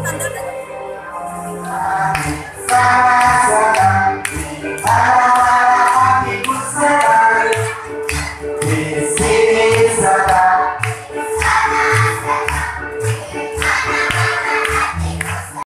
It's under the